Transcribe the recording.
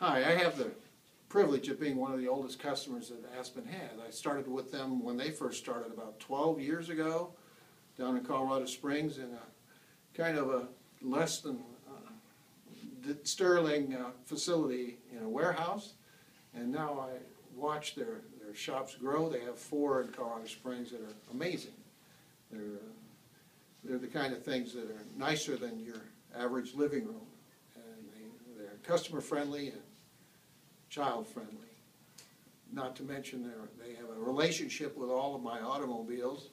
Hi, I have the privilege of being one of the oldest customers that Aspen had. I started with them when they first started about twelve years ago down in Colorado Springs in a kind of a less than uh, sterling uh, facility in a warehouse. And now I watch their, their shops grow. They have four in Colorado Springs that are amazing. They're, uh, they're the kind of things that are nicer than your average living room. They, customer friendly and child friendly. Not to mention they're, they have a relationship with all of my automobiles.